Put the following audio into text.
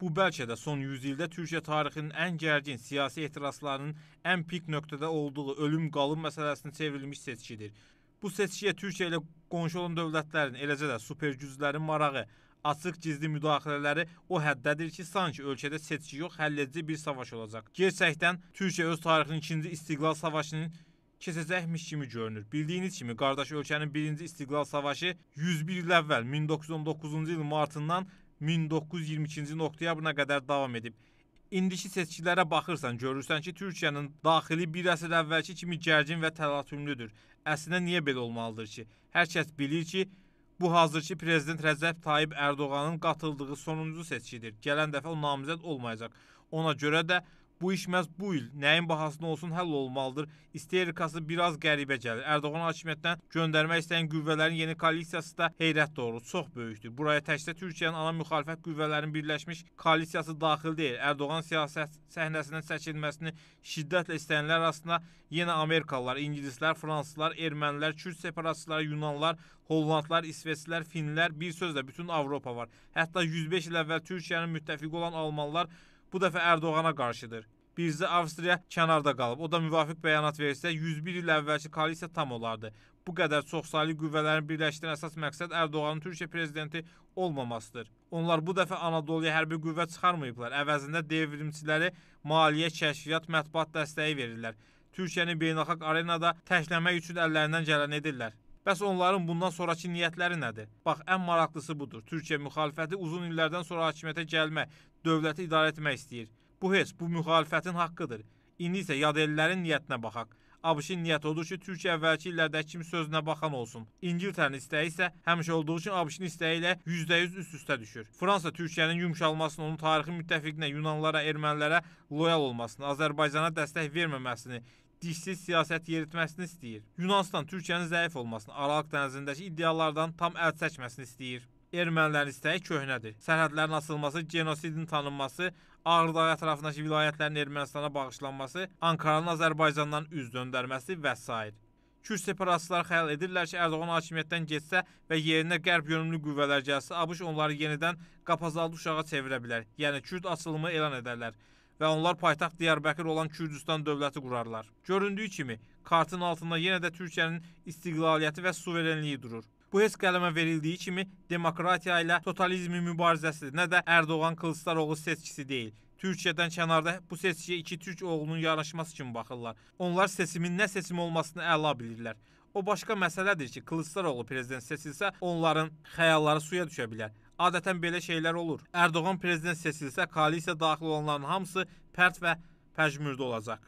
Bu bəlkə də son 100 ildə Türkiyə tarixinin ən gərgin siyasi etirazlarının ən pik nöqtədə olduğu ölüm-qalım məsələsinə çevrilmiş seçkidir. Bu seçkiyə Türkiyə ilə qonşu olan dövlətlərin, eləcə də super güclərin marağı, açıq gizli müdaxilələri o həddədir ki, sanki ölkədə seçki yox, həlledici bir savaş olacaq. Gerçəkdən Türkiyə öz tarixinin ikinci istiqlal savaşının keçəcəkmiş kimi görünür. Bildiyiniz kimi qardaş ölkənin birinci istiqlal savaşı 101 il əvvəl 1919-cu ilin martından 1922-ci noktayabına qədər davam edib. İndiki seçkilərə baxırsan, görürsən ki, Türkiyənin daxili bir əsr əvvəlki kimi gərgin və təlatümlüdür. Əslində niyə belə olmalıdır ki? Hər kəs bilir ki, bu hazırki prezident Rəcəb Tayyib Ərdoğanın qatıldığı sonuncu seçkidir. Gələn dəfə o namizəd olmayacaq. Ona görə də bu iş məhz bu il nəyin bahasına olsun həll olmalıdır. İsterikası biraz qəribə gəlir. Ərdoğan hakimiyyətdən göndərmək istəyən qüvvələrin yeni koalisiyası da heyrət doğurur. Çox böyükdür. Buraya təkcə Türkiyənin ana müxalifət qüvvələrinin birləşmiş koalisiyası daxil deyil. Ərdoğan siyasət səhnəsindən çəkilməsini şiddətlə istəyənlər arasında yenə Amerikalılar, ingilislər, fransızlar, ermənilər, kürd separatistləri, yunanlar, Hollandlar, İsveçlilər, Finlər, bir sözlə bütün Avropa var. Hətta 105 il əvvəl Türkiyənin müttəfiqi olan almanlar bu dəfə Ərdoğana qarşıdır. Bircə Avstriya kənarda qalıb. O da müvafiq bəyanat versə 101 il əvvəlki koalisiya tam olardı. Bu qədər çoxsaylı qüvvələrin birləşdirən əsas məqsəd Ərdoğanın Türkiyə prezidenti olmamasıdır. Onlar bu dəfə Anadoluya hərbi qüvvə çıxarmayıblar. Əvəzində devrimçiləri maliyyə, kəşfiyyat, mətbuat dəstəyi verirlər. Türkiyəni beynəlxalq arenada təkləmək üçün əllərindən gələni edirlər. Bəs onların bundan sonrakı niyyətləri nədir? Bax, ən maraqlısı budur. Türkiyə müxalifəti uzun illərdən sonra hakimiyyətə gəlmək, dövləti idarə etmək istəyir. Bu heç bu müxalifətin haqqıdır. İndi isə yad ellərin niyyətinə baxaq. ABŞ-in niyyəti odur ki, Türkiyə əvvəlki illərdəki kimi sözünə baxan olsun. İngiltərənin istəyi isə həmişə olduğu kimi ABŞ-in istəyi ilə %100 üst-üstə düşür. Fransa Türkiyənin yumşalmasını, onun tarixi müttəfiqinə, Yunanlara, ermənilərə loyal olmasını, Azərbaycana dəstək verməməsini, dişsiz siyasət yeritməsini istəyir. Yunanistan Türkiyənin zəif olmasını, Aralıq dənizindəki iddialardan tam əl çəkməsini istəyir. Ermənilərin istəyi köhnədir. Sərhədlərin açılması, genosidin tanınması, Ağrı dağı ətrafındakı vilayətlərin Ermənistana bağışlanması, Ankaranın Azərbaycandan üz döndərməsi və s. Kürd separatistlər xəyal edirlər ki, Ərdoğan hakimiyyətdən getsə və yerinə qərb yönümlü qüvvələr gəlsə, ABŞ onları yenidən qapazaldı uşağa çevirə bilər. Yəni Kürd açılımı elan edərlər və onlar paytaxt Diyarbəkir olan Kürdistan dövləti qurarlar. Göründüyü kimi, kartın altında yenə də Türkiyənin istiqlaliyyəti və suverenliyi durur. Bu heç qələmə verildiyi kimi demokratiya ilə totalizmin mübarizəsidir, nə də Ərdoğan Kılıçdaroğlu seçkisi deyil. Türkiyədən kənarda bu seçkiyə iki türk oğlunun yanaşması kimi baxırlar. Onlar seçimin nə seçim olmasını əla bilirlər. O başqa məsələdir ki, Kılıçdaroğlu prezident seçilsə, onların xəyalları suya düşə bilər. Adətən belə şeylər olur. Ərdoğan prezident seçilsə, koalisiya daxil olanların hamısı pərt və pəjmürdə olacaq.